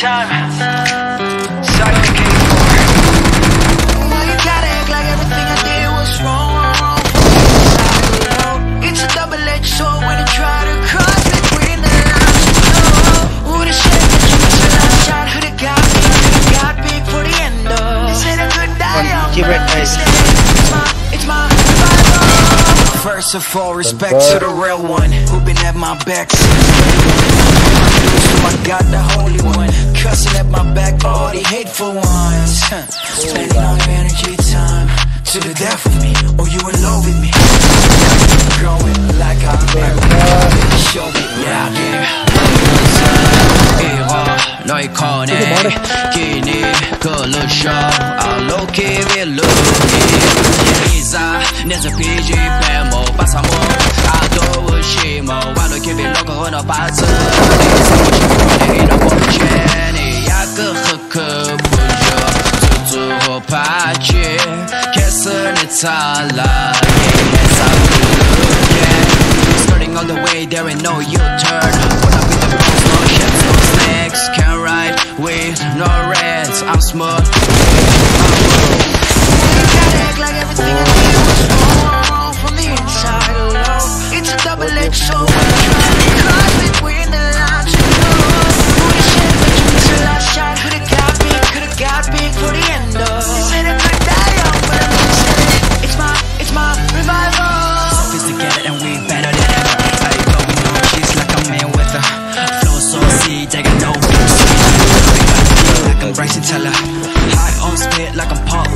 time. First of all, respect to the real one who been at my back since so I got the holy one Cussing at my back all the hateful ones huh. Spending all your energy time To the death of me Or you in love with me Growing like I'm married Show me out there 이거 너희 코네 기니 걸루셔 알로키 빌루니 이사 내서 피지 배모 沙漠。阿多乌西莫，瓦罗基比罗克和诺巴兹，你是我幸福的让我选你，雅各和科布约，祖祖和帕奇，凯瑟尼查拉，耶萨布耶。Starting on the way, there ain't no U-turn. When I'm with the boss, no no snakes, can't ride with no reds. I'm smooth. tell her. High on spit like I'm part